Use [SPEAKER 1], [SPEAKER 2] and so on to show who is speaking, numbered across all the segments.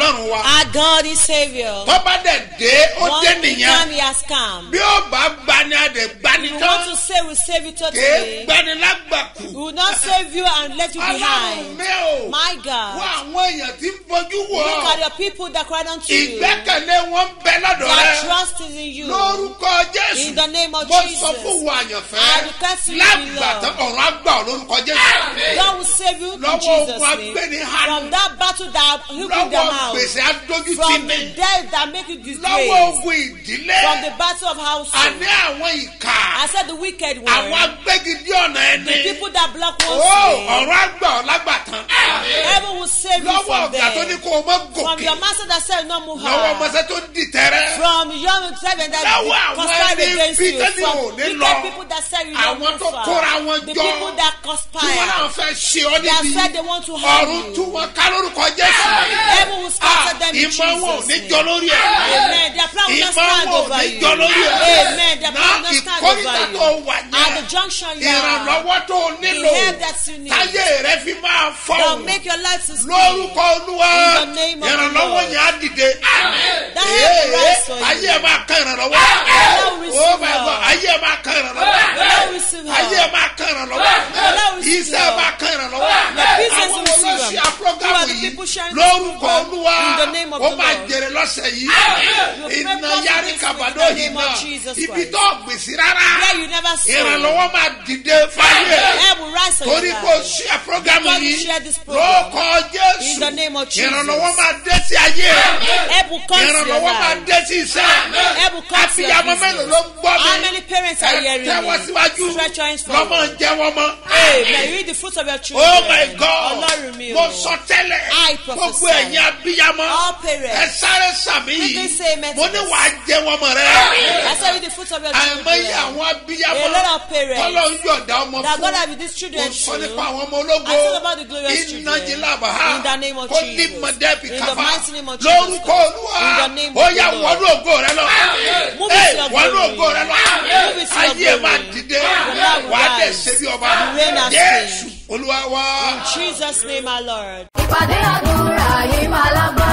[SPEAKER 1] ọlọ́run wa
[SPEAKER 2] Our God is Savior.
[SPEAKER 1] tó bá dẹ̀ dé ó dé
[SPEAKER 2] One time
[SPEAKER 1] nìyẹn
[SPEAKER 2] He has come.
[SPEAKER 1] bí ó bá gbani adẹ̀ gbani
[SPEAKER 2] We want
[SPEAKER 1] tán
[SPEAKER 2] to say we save you totally.
[SPEAKER 1] gbani lágbàkú
[SPEAKER 2] We will not save you and let you
[SPEAKER 1] ọlọ́run
[SPEAKER 2] behind.
[SPEAKER 1] mi ò
[SPEAKER 2] My
[SPEAKER 1] wọ
[SPEAKER 2] God.
[SPEAKER 1] àwọn èèyàn tí ń fojú wọ
[SPEAKER 2] Look at the people that cried unto you.
[SPEAKER 1] ìgbẹ́kẹ̀lé wọn bẹ lọ́dọ̀
[SPEAKER 2] Their
[SPEAKER 1] rẹ
[SPEAKER 2] trust is in you.
[SPEAKER 1] lórúkọ jésù
[SPEAKER 2] In the name of
[SPEAKER 1] mo
[SPEAKER 2] Jesus.
[SPEAKER 1] sọ fún wa
[SPEAKER 2] I
[SPEAKER 1] àyànfẹ́
[SPEAKER 2] declare to you,
[SPEAKER 1] lágbàtà
[SPEAKER 2] Lord.
[SPEAKER 1] ọ̀run àgbà ọ̀ lórúkọ jésù
[SPEAKER 2] God will save you in
[SPEAKER 1] lọ́wọ́
[SPEAKER 2] Jesus'
[SPEAKER 1] ogun
[SPEAKER 2] name.
[SPEAKER 1] agbẹ́ni hànú
[SPEAKER 2] From that battle that you bring them
[SPEAKER 1] lọ́wọ́
[SPEAKER 2] out.
[SPEAKER 1] gbèsè adójútì
[SPEAKER 2] From
[SPEAKER 1] mi
[SPEAKER 2] the death that make you
[SPEAKER 1] lọ́wọ́
[SPEAKER 2] disgrace.
[SPEAKER 1] ogun ìdílé
[SPEAKER 2] From the battle of household.
[SPEAKER 1] àní àwọn ìkà
[SPEAKER 2] I said the wicked
[SPEAKER 1] àwọn
[SPEAKER 2] one.
[SPEAKER 1] agbẹ́gidí ọ̀nà
[SPEAKER 2] The
[SPEAKER 1] ẹni
[SPEAKER 2] people that block one's way.
[SPEAKER 1] ọ̀run àgbà ọ̀ lágbàtàn
[SPEAKER 2] Heaven will save you
[SPEAKER 1] lọ́wọ́
[SPEAKER 2] from
[SPEAKER 1] ọ̀gá tó ní kó o
[SPEAKER 2] From
[SPEAKER 1] gòkè
[SPEAKER 2] your master that said no move
[SPEAKER 1] lọ́wọ́
[SPEAKER 2] her.
[SPEAKER 1] ọmọọṣẹ́ tó ń dìtẹ́rẹ́
[SPEAKER 2] From young seven that
[SPEAKER 1] Lọ́wọ́ àwọn
[SPEAKER 2] conspired against you. From wicked people that said you
[SPEAKER 1] Àwọn
[SPEAKER 2] move
[SPEAKER 1] tó
[SPEAKER 2] far.
[SPEAKER 1] kóra wọn
[SPEAKER 2] The
[SPEAKER 1] jọ.
[SPEAKER 2] people that
[SPEAKER 1] tí wọ́n náà fẹ́ ṣe ọ́
[SPEAKER 2] That
[SPEAKER 1] níbi
[SPEAKER 2] said they want to harm
[SPEAKER 1] ọ̀run
[SPEAKER 2] you.
[SPEAKER 1] tú wọn ká lórúkọ jésù
[SPEAKER 2] Heaven will scatter them in
[SPEAKER 1] ìmọ̀ wọn ò
[SPEAKER 2] Jesus'
[SPEAKER 1] ní
[SPEAKER 2] name.
[SPEAKER 1] jọ lórí ẹ̀
[SPEAKER 2] Amen. Their plan will not
[SPEAKER 1] ìmọ̀
[SPEAKER 2] stand
[SPEAKER 1] wọn ò
[SPEAKER 2] over
[SPEAKER 1] ní
[SPEAKER 2] you.
[SPEAKER 1] jọ lórí ẹ̀
[SPEAKER 2] Amen. Their plan
[SPEAKER 1] náà
[SPEAKER 2] will not stand
[SPEAKER 1] ìkórìtà
[SPEAKER 2] over
[SPEAKER 1] tó
[SPEAKER 2] you.
[SPEAKER 1] wà
[SPEAKER 2] At the junction you are.
[SPEAKER 1] ìrànlọ́wọ́ tó o
[SPEAKER 2] The
[SPEAKER 1] nílò
[SPEAKER 2] help that you need.
[SPEAKER 1] táyé rẹ fi máa
[SPEAKER 2] That
[SPEAKER 1] fọ́
[SPEAKER 2] will make your life to speak.
[SPEAKER 1] lórúkọ olúwa
[SPEAKER 2] In the name of the
[SPEAKER 1] ìrànlọ́wọ́
[SPEAKER 2] Lord.
[SPEAKER 1] yẹn á dìde
[SPEAKER 2] That help will rise for you.
[SPEAKER 1] ayé ẹ máa kan ìrànlọ́wọ́
[SPEAKER 2] will receive
[SPEAKER 1] oh my
[SPEAKER 2] help.
[SPEAKER 1] god ayé ẹ máa kan ìrànlọ́wọ́
[SPEAKER 2] Lord will receive
[SPEAKER 1] ayé ẹ
[SPEAKER 2] help.
[SPEAKER 1] máa kan ìrànlọ́wọ́
[SPEAKER 2] Lord will receive
[SPEAKER 1] iṣẹ́
[SPEAKER 2] help.
[SPEAKER 1] máa kan ìrànlọ́wọ́
[SPEAKER 2] Your business
[SPEAKER 1] àwọn
[SPEAKER 2] will receive help.
[SPEAKER 1] àpọ́gáwò
[SPEAKER 2] You are the
[SPEAKER 1] yìí lórúkọ
[SPEAKER 2] program.
[SPEAKER 1] Olúwa
[SPEAKER 2] In the name of
[SPEAKER 1] ó máa jèrè lọ́sẹ̀ yìí.
[SPEAKER 2] Pray
[SPEAKER 1] iná
[SPEAKER 2] in the
[SPEAKER 1] yìí náà.
[SPEAKER 2] Jesus
[SPEAKER 1] ibi tó gbèsè rárá. Ìrànlọ́wọ́ máa dìde fáyé. Torí kò ṣe programu yìí. lóòkọ jésù. Ìrànlọ́wọ́ máa dé sí ayé. Ìrànlọ́wọ́ máa dé sí iṣẹ́. Àfihàn mélòó ló ń gbọ́ mi? tẹ́wọ́ síwájú. Lọ́mọ
[SPEAKER 2] forward.
[SPEAKER 1] jẹ́ wọ́n mọ́. Oh my God! Mo sọ tẹ́lẹ̀. Gbogbo ẹ̀yin abiyamọ.
[SPEAKER 2] All
[SPEAKER 1] Ẹ sáré sàmì yìí. Mo ní wàá jẹ wọn mọ̀ rẹ. Àìmọye àwọn abiyamọ. Tọ́lọ̀ ń yọ̀dá ọmọ fún.
[SPEAKER 2] Children
[SPEAKER 1] sọ nípa àwọn ọmọ ológo.
[SPEAKER 2] Of
[SPEAKER 1] Kó ní mọ̀dẹ́bì
[SPEAKER 2] In the
[SPEAKER 1] káfá.
[SPEAKER 2] mighty name of Jesus
[SPEAKER 1] Lórúkọ. Olúwa.
[SPEAKER 2] In the name
[SPEAKER 1] Ó
[SPEAKER 2] Lord.
[SPEAKER 1] wọnú ògo rẹ lọ. Wọnú ògo rẹ lọ. Ayé máa dìde. Wàá dẹ̀ ṣe bí ọba. Jésù. Olúwa wá.
[SPEAKER 2] In Jesus' name, our Lord.
[SPEAKER 3] ìpàdé àdúrà yìí máa lágbára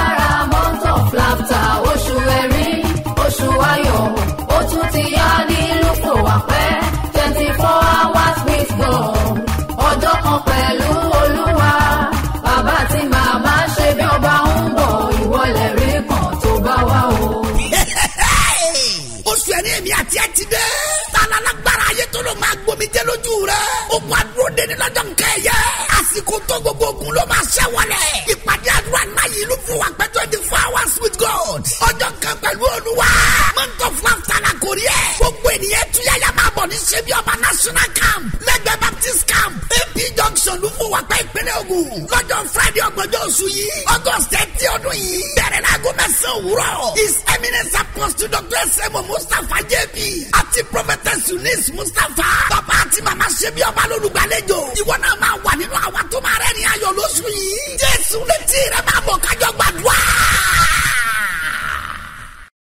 [SPEAKER 4] deni lọ́jọ́ nkẹ́ yẹ. àsìkò tó gbogbo ogun ló máa ṣẹ́ wọlé. ìpàdé àdúrà náà yìí ló fún wa pẹ́ twenty four hours with God. ọjọ́ kan pẹ̀lú olúwa. month of laughter la kò rí ẹ̀. gbogbo ènìyàn tuyaya máa bọ̀ ní ṣebí ọba national camp. lẹ́gbẹ̀ẹ́ baptist camp. ap junction ló fún wa pẹ́ ìpínlẹ̀ Ògùn. lọ́jọ́ friday ọgbọ̀njọ́ oṣù yìí. august thirty ọdún yìí. bẹ̀rẹ̀ láago mẹ́sàn-án òwúrọ̀. his eminence apostle dr sẹ́mu mustapha jp àti prophetess eunice mustapha. bàbá àti màmá ṣebí ọba lólùgbàlejò. ìwọ náà máa wà nínú àwọn tó máa rẹ́rìn ayọ̀ lóṣù yìí. jésù létí rẹ máa bọ̀ kájọ gbàdúrà.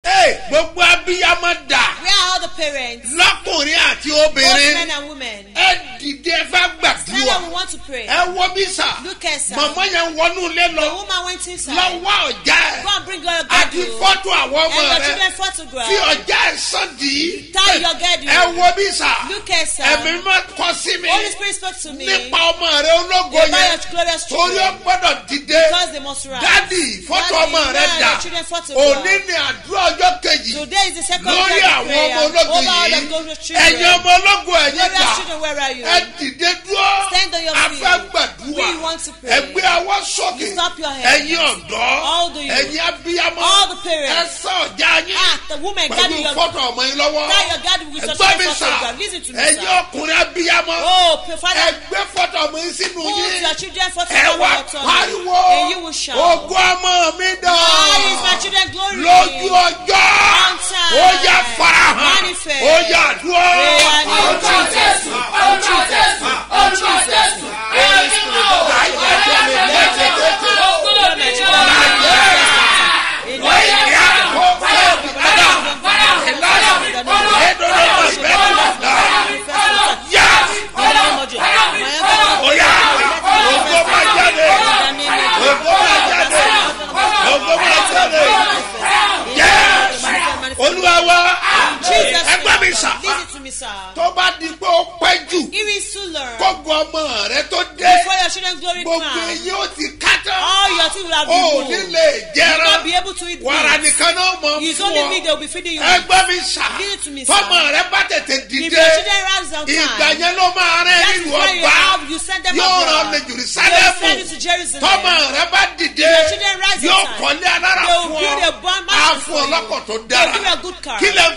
[SPEAKER 1] Ee gbogbo abiyamọ dà
[SPEAKER 2] Where are all the parents?
[SPEAKER 1] lọ́kùnrin àti
[SPEAKER 2] Both men
[SPEAKER 1] obìnrin.
[SPEAKER 2] and women.
[SPEAKER 1] Ẹ dìde ẹ fẹ́
[SPEAKER 2] to pray.
[SPEAKER 1] Ẹ wọ bí sà.
[SPEAKER 2] Look at sir.
[SPEAKER 1] Màmá yẹn wọnú ilé
[SPEAKER 2] The
[SPEAKER 1] lọ.
[SPEAKER 2] woman went inside.
[SPEAKER 1] Lọ́wọ́ ọ̀já
[SPEAKER 2] Go
[SPEAKER 1] ẹ̀.
[SPEAKER 2] and bring your
[SPEAKER 1] Àti
[SPEAKER 2] girdle.
[SPEAKER 1] fọ́tò àwọn
[SPEAKER 2] And
[SPEAKER 1] ọmọ
[SPEAKER 2] your
[SPEAKER 1] rẹ̀.
[SPEAKER 2] children photograph.
[SPEAKER 1] Fi ọ̀já ẹ̀ sàn dì í.
[SPEAKER 2] Tie your girdle.
[SPEAKER 1] Ẹ wọ bí sà.
[SPEAKER 2] Look at sir.
[SPEAKER 1] Ẹ̀mí mọ́ kọ sí mi.
[SPEAKER 2] Holy Spirit spoke to me.
[SPEAKER 1] Nípa ọmọ rẹ̀ ológo
[SPEAKER 2] About
[SPEAKER 1] yẹn.
[SPEAKER 2] your glorious
[SPEAKER 1] Torí ó
[SPEAKER 2] children.
[SPEAKER 1] gbọ́dọ̀ dìde.
[SPEAKER 2] Because they must rise.
[SPEAKER 1] Dádì fọ́tò
[SPEAKER 2] Daddy,
[SPEAKER 1] ọmọ rẹ̀ dà.
[SPEAKER 2] your children?
[SPEAKER 1] Òní ni àdúrà ọjọ́ kejì.
[SPEAKER 2] Today is the second
[SPEAKER 1] lórí
[SPEAKER 2] day of
[SPEAKER 1] àwọn
[SPEAKER 2] prayer.
[SPEAKER 1] ọmọ ológun
[SPEAKER 2] Over all the
[SPEAKER 1] yìí
[SPEAKER 2] glorious children.
[SPEAKER 1] ẹ̀yin ọmọ ológun ẹ̀yin
[SPEAKER 2] Glorious
[SPEAKER 1] dà
[SPEAKER 2] children, where are you?
[SPEAKER 1] ẹ dìde dúró
[SPEAKER 2] Stand on your
[SPEAKER 1] a fẹ́ gbàdúrà.
[SPEAKER 2] We want to pray.
[SPEAKER 1] ẹ gbé ọwọ́ sókè ẹ̀yin ọ̀dọ́. Ẹ̀yin abiyamọ.
[SPEAKER 2] All the
[SPEAKER 1] ẹ
[SPEAKER 2] parents.
[SPEAKER 1] sọ ọ̀já yín.
[SPEAKER 2] Ah,
[SPEAKER 1] pẹ̀lú fọ́tò ọmọ yín lọ́wọ́. Ẹgbẹ́ mi sà ẹ̀yin ọkùnrin abiyamọ.
[SPEAKER 2] Oh,
[SPEAKER 1] ẹ
[SPEAKER 2] Father,
[SPEAKER 1] gbé fọ́tò ọmọ yín sínú yín. ẹ wá pariwo. Ògo ọmọ mi
[SPEAKER 2] glory.
[SPEAKER 1] lójú ọjọ́. Ó yá farahàn. Ó yá dúró.
[SPEAKER 2] Prayer name Jesus. Oh, Jesus. Oh, sonrisa. mi sà. tó bá di pé ó pẹ́ jù. if it's too long. kógun ọmọ rẹ
[SPEAKER 1] tó
[SPEAKER 2] dé.
[SPEAKER 1] before your
[SPEAKER 2] children
[SPEAKER 1] glory
[SPEAKER 2] come. gbogbo eyín ó ti ká tán. all your teeth will have been full.
[SPEAKER 1] o ní lè jẹran.
[SPEAKER 2] you no be able to eat meat.
[SPEAKER 1] wàrà nìkan náà mọ̀ fún
[SPEAKER 2] ọ. you don't
[SPEAKER 1] need they
[SPEAKER 2] will be feeding you.
[SPEAKER 1] ẹgbẹ́ mi sà.
[SPEAKER 2] give it to me sà.
[SPEAKER 1] tọmọ rẹ bá tètè dìde.
[SPEAKER 2] if your children rise on time.
[SPEAKER 1] ìgbà yẹn ló máa rẹ
[SPEAKER 2] ìlú ọgbà.
[SPEAKER 1] yóò
[SPEAKER 2] rọ ní jerusalem.
[SPEAKER 1] tọmọ rẹ bá dìde. yóò kọ́lé alára fún ọ.
[SPEAKER 2] àfọ
[SPEAKER 1] ọlọ́kọ̀ tó dára. kílẹ̀ ń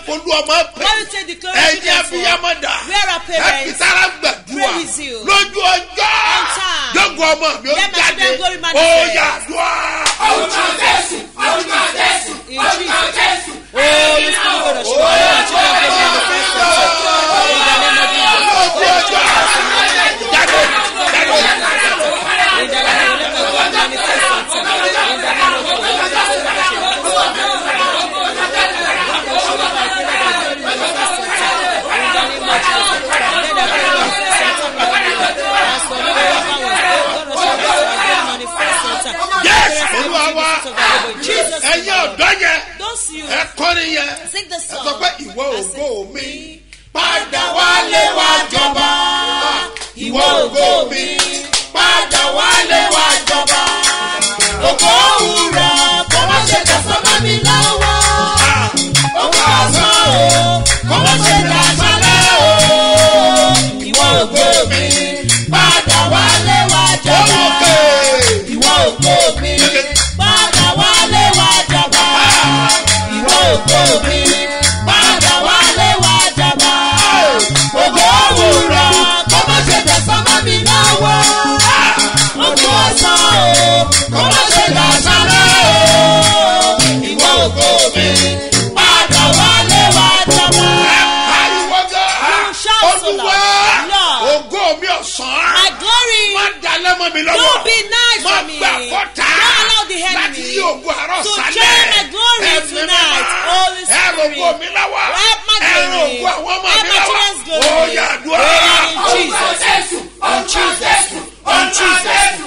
[SPEAKER 1] abiyamọ dà
[SPEAKER 2] Where are
[SPEAKER 1] ẹ
[SPEAKER 2] parents?
[SPEAKER 1] fi sára gbàdúrà lójú ọjọ́ jọ́gùn ọmọ mi ó jáde ó
[SPEAKER 2] manifest.
[SPEAKER 1] yà dùá.
[SPEAKER 5] Orúkọ Jésù, orúkọ Jésù, orúkọ
[SPEAKER 2] Jesus.
[SPEAKER 5] Jésù.
[SPEAKER 2] Holy Spirit, God, show
[SPEAKER 1] mi padà wálé wá jọba ògo òwúrọ̀ kò má ṣe dàsán mọ́ mi lọ́wọ́ ògo ọ̀sán o kò má ṣe dàsálẹ̀ o ìwọ ògo mi padà wálé wá ògo ọ̀sán.
[SPEAKER 2] My glory.
[SPEAKER 1] má dalẹ̀ mọ́ mi lọ́wọ́.
[SPEAKER 2] Don't be nice to me.
[SPEAKER 1] gbà.
[SPEAKER 2] Don't allow the enemy
[SPEAKER 1] láti yí ògo àárọ̀
[SPEAKER 2] to share my
[SPEAKER 1] ògo mi lọ́wọ́.
[SPEAKER 2] Help my
[SPEAKER 1] ẹ rò
[SPEAKER 2] glory.
[SPEAKER 1] ògo àwọn ọmọ mi
[SPEAKER 2] glory.
[SPEAKER 1] ó yà dùn
[SPEAKER 2] In
[SPEAKER 1] á.
[SPEAKER 5] Orúkọ
[SPEAKER 2] Jesus.
[SPEAKER 5] Jésù,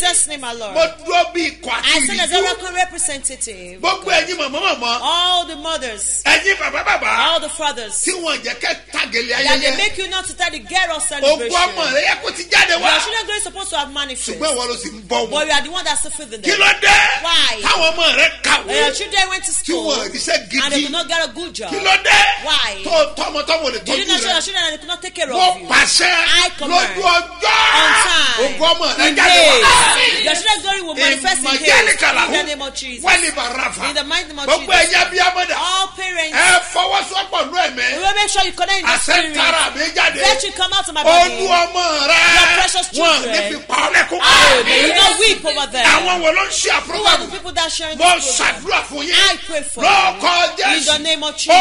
[SPEAKER 2] Jesus' name, my
[SPEAKER 1] mo dúró bí ikọ̀ àti
[SPEAKER 2] I stand as a
[SPEAKER 1] ìlú.
[SPEAKER 2] record representative.
[SPEAKER 1] gbogbo ẹ̀yin mọ̀mọ́ mọ̀mọ́.
[SPEAKER 2] All the mothers,
[SPEAKER 1] ẹ̀yin bàbá bàbá.
[SPEAKER 2] all the fathers,
[SPEAKER 1] tí wọ́n jẹ́ kẹ́ tàgẹ̀lẹ̀
[SPEAKER 2] that they
[SPEAKER 1] ayẹyẹ.
[SPEAKER 2] make you not to tell the girl of
[SPEAKER 1] ogun
[SPEAKER 2] celebration.
[SPEAKER 1] ọmọ rẹ yẹ kó ti jáde wá.
[SPEAKER 2] Your children are supposed to have manifest.
[SPEAKER 1] ṣùgbọ́n ìwọ ló sì ń bọ̀
[SPEAKER 2] But
[SPEAKER 1] wọn.
[SPEAKER 2] you are the one that's fulfilling
[SPEAKER 1] kí
[SPEAKER 2] them.
[SPEAKER 1] ló dé.
[SPEAKER 2] Why?
[SPEAKER 1] táwọn ọmọ rẹ
[SPEAKER 2] And
[SPEAKER 1] kàwé.
[SPEAKER 2] your children went to school
[SPEAKER 1] wọn ríṣẹ́
[SPEAKER 2] and they
[SPEAKER 1] gidi.
[SPEAKER 2] could not get a good job.
[SPEAKER 1] kí ló dé.
[SPEAKER 2] Why?
[SPEAKER 1] tó tọmọtọmọ lè
[SPEAKER 2] Did you
[SPEAKER 1] tọ́jú
[SPEAKER 2] not show your
[SPEAKER 1] rẹ.
[SPEAKER 2] children that they could not take care
[SPEAKER 1] mo
[SPEAKER 2] of you?
[SPEAKER 1] pàṣẹ
[SPEAKER 2] I command.
[SPEAKER 1] lójú ọjọ́.
[SPEAKER 2] On time.
[SPEAKER 1] ogun ọmọ rẹ jáde wá.
[SPEAKER 2] Your children's glory will manifest in
[SPEAKER 1] ìmọ̀jẹ́lìkàlà
[SPEAKER 2] In the name of Jesus. In the mighty name of Jesus. All parents, we will make sure you connect in the spirit. Let you come out of my body. Your precious children. May you not weep over them. Who are the people that are sharing
[SPEAKER 1] mo
[SPEAKER 2] this program? I pray for you. In the name of Jesus.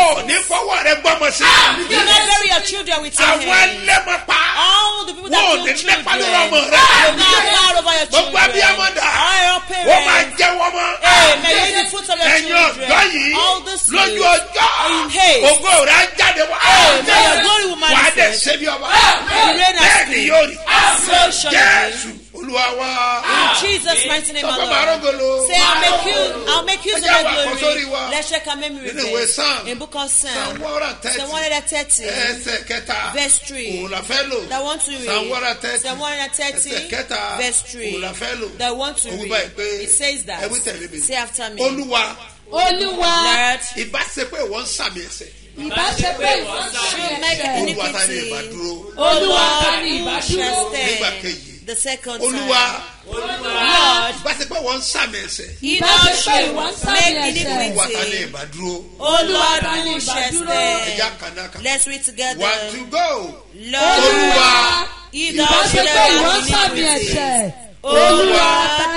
[SPEAKER 1] sí.
[SPEAKER 2] Do not bury your children with your
[SPEAKER 1] pa.
[SPEAKER 2] All the people that kill children, will not power over your children.
[SPEAKER 1] Abiyamọ dà.
[SPEAKER 2] All your
[SPEAKER 1] wọ́n máa jẹ́ wọ́n mọ́. Ẹ̀yin ọ̀dọ́ yìí lójú ọjọ́ ògo rẹ̀ á jáde wá. Wà á dẹ̀ ṣe bí ọba. Bẹ́ẹ̀ ni yóò rí. Jésù olúwa wa.
[SPEAKER 2] In Jesus' mighty name,
[SPEAKER 1] Sọ pé
[SPEAKER 2] my
[SPEAKER 1] màá
[SPEAKER 2] Lord. Say, I'll make you, I'll make use of
[SPEAKER 1] àwọn àkọ́sórí wa.
[SPEAKER 2] glory. Let's check our memory
[SPEAKER 1] Nínú ìwé
[SPEAKER 2] verse.
[SPEAKER 1] Psalm.
[SPEAKER 2] In book of
[SPEAKER 1] Psalm
[SPEAKER 2] Psalm,
[SPEAKER 1] one hundred
[SPEAKER 2] Psalm
[SPEAKER 1] thirty.
[SPEAKER 2] 130,
[SPEAKER 1] ẹsẹ̀ kẹta.
[SPEAKER 2] verse 3.
[SPEAKER 1] òun la fẹ́ lò.
[SPEAKER 2] That want to read.
[SPEAKER 1] Psalm one hundred thirty.
[SPEAKER 2] Psalm 130,
[SPEAKER 1] ẹsẹ̀ kẹta.
[SPEAKER 2] verse 3.
[SPEAKER 1] òun la fẹ́ lò.
[SPEAKER 2] That want to read.
[SPEAKER 1] báyìí pé,
[SPEAKER 2] It says that.
[SPEAKER 1] ẹ wí tẹ̀lé mi.
[SPEAKER 2] Say after me.
[SPEAKER 1] olúwa
[SPEAKER 6] olúwa
[SPEAKER 2] Lord,
[SPEAKER 1] ìbáṣepọ̀ ìwọ ń sàmì ẹsẹ̀.
[SPEAKER 2] should make
[SPEAKER 1] olúwa ta ni ìbádúró.
[SPEAKER 6] olúwa ta ni ìbádúró
[SPEAKER 1] nígbà kejì.
[SPEAKER 2] The second
[SPEAKER 1] olúwa
[SPEAKER 2] time. Lord,
[SPEAKER 1] ìbáṣepọ̀ ìwọ ń sàmì ẹsẹ̀.
[SPEAKER 2] he
[SPEAKER 6] Ìbáṣepọ̀ ìwọ ń sàmì
[SPEAKER 2] make
[SPEAKER 6] ẹ̀ṣẹ̀.
[SPEAKER 1] olúwa ta ni ìbádúró.
[SPEAKER 2] O Lord,
[SPEAKER 6] ta ni ìbádúró?
[SPEAKER 1] ẹja kànáka.
[SPEAKER 2] Let's read together.
[SPEAKER 1] one to go.
[SPEAKER 2] Lord,
[SPEAKER 1] olúwa
[SPEAKER 6] olúwa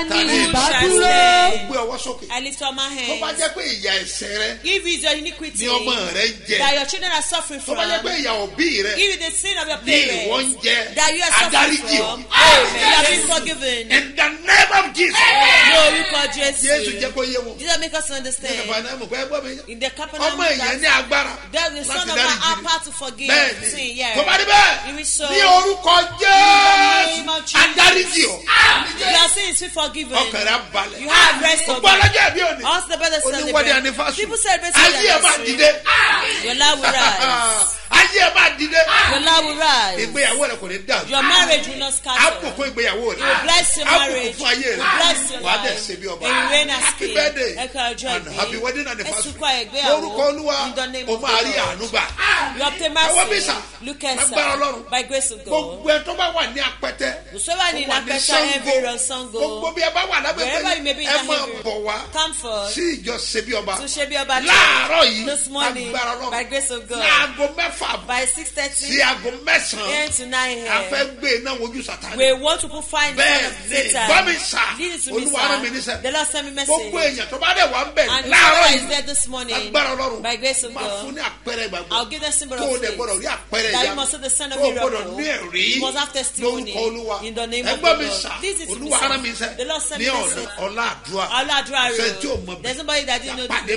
[SPEAKER 6] tani
[SPEAKER 2] ìbádúró.
[SPEAKER 1] gbé ọwọ́ sókè.
[SPEAKER 2] I lift up my hands.
[SPEAKER 1] tó bá jẹ́ pé ìyà ẹ̀ṣẹ̀ rẹ.
[SPEAKER 2] if it is your iniquity.
[SPEAKER 1] ni ọmọ rẹ ń jẹ.
[SPEAKER 2] that your children are suffering from.
[SPEAKER 1] tó bá jẹ́ pé ìyà òbí rẹ.
[SPEAKER 2] if it is sin of your parents.
[SPEAKER 1] ni ìwọ ń jẹ.
[SPEAKER 2] that you are suffering
[SPEAKER 1] Adariji
[SPEAKER 2] from. amen you have been forgiven.
[SPEAKER 1] in the name of Jesus.
[SPEAKER 2] ní orúkọ
[SPEAKER 1] Jésù.
[SPEAKER 2] Jésù
[SPEAKER 1] jẹ́ kó yé wọn.
[SPEAKER 2] Jesus make us understand.
[SPEAKER 1] ní
[SPEAKER 2] ìjọba
[SPEAKER 1] náà mo gbẹ́ gbọ́ mi.
[SPEAKER 2] in the capital of Christ.
[SPEAKER 1] ọmọ ìyẹn ní agbára.
[SPEAKER 2] that the son of
[SPEAKER 1] our
[SPEAKER 2] power to forgive.
[SPEAKER 1] bẹ́ẹ̀ni tó bá rí bẹ́ẹ̀. ní orúkọ Jésù. adariji o.
[SPEAKER 2] amen your sins fit forgiven.
[SPEAKER 1] ọkàrà balẹ̀.
[SPEAKER 2] you have rest of
[SPEAKER 1] mind. ọgbọ́n ọlọ́jà bí
[SPEAKER 2] òní. all celebrate
[SPEAKER 1] the
[SPEAKER 2] celebration.
[SPEAKER 1] anifásù.
[SPEAKER 2] people celebrate the
[SPEAKER 1] ayé ẹ̀ máa dìde. Ah!
[SPEAKER 2] your life will.
[SPEAKER 1] ayé ẹ máa dìde. Ah.
[SPEAKER 2] your love will rise.
[SPEAKER 1] ìgbéyàwó rẹ kò ní dà.
[SPEAKER 2] your marriage will not scatter.
[SPEAKER 1] àbùkù ìgbéyàwó rẹ.
[SPEAKER 2] you bless your marriage.
[SPEAKER 1] àbùkù fún ayé
[SPEAKER 2] rẹ. you
[SPEAKER 1] will
[SPEAKER 2] bless your life.
[SPEAKER 1] wà á ṣe bí ọba.
[SPEAKER 2] and you as king.
[SPEAKER 1] happy birthday.
[SPEAKER 2] ẹ kọ ọjọ́ ìbí.
[SPEAKER 1] and happy wedding anniversary.
[SPEAKER 2] ẹsùnkọ ẹgbéyàwó.
[SPEAKER 1] lórúkọ olúwa o máa rí àánú gbà.
[SPEAKER 2] Ah, you obtain mercy.
[SPEAKER 1] ẹwọ bísà.
[SPEAKER 2] look at
[SPEAKER 1] sir.
[SPEAKER 2] by grace of God.
[SPEAKER 1] gbogbo ẹ tó bá wà ní apẹtẹ.
[SPEAKER 2] sọ́wọ́
[SPEAKER 1] ni ní
[SPEAKER 2] apẹtẹ every run sango.
[SPEAKER 1] gbogbo bí ẹ bá wà lábẹ́tẹ̀ ẹ máa bọ̀ wá.
[SPEAKER 2] come for.
[SPEAKER 1] sí ìjọ ṣe bí
[SPEAKER 2] this morning by grace of God by six thirty.
[SPEAKER 1] sí aago mẹ́sàn-án.
[SPEAKER 2] ten to nine
[SPEAKER 1] a fẹ́ gbé e náà wojú sàtáni.
[SPEAKER 2] we want to put fine in front of
[SPEAKER 1] the
[SPEAKER 2] satan.
[SPEAKER 1] bẹ́ẹ̀
[SPEAKER 2] ni bami sa
[SPEAKER 1] olúwa mi
[SPEAKER 2] ní
[SPEAKER 1] sẹ́.
[SPEAKER 2] the lord send me message.
[SPEAKER 1] gbogbo èèyàn tó bá dẹ̀ wà ń bẹ̀
[SPEAKER 2] and
[SPEAKER 1] the
[SPEAKER 2] lord is there this morning.
[SPEAKER 1] agbára ọlọ́run.
[SPEAKER 2] by grace of God.
[SPEAKER 1] máa fún ní àpẹẹrẹ ìgbàgbọ́.
[SPEAKER 2] i will give them symbol of faith.
[SPEAKER 1] tó o dẹ̀ gbọ́dọ̀ rí àpẹẹrẹ ìyá.
[SPEAKER 2] that you must see the sign of
[SPEAKER 1] miracle. o oh.
[SPEAKER 2] gbọ́dọ̀
[SPEAKER 1] ní ẹ̀rí.
[SPEAKER 2] you must have testimony.
[SPEAKER 1] lórúkọ olúwa.
[SPEAKER 2] in the name of the lord. ẹgbẹ́
[SPEAKER 1] mi sa
[SPEAKER 2] the lord
[SPEAKER 1] send
[SPEAKER 2] me message.
[SPEAKER 1] ní ọ̀la àdúrà. ọ̀la
[SPEAKER 2] àdúrà rẹ̀ that didn't know this. àpàdé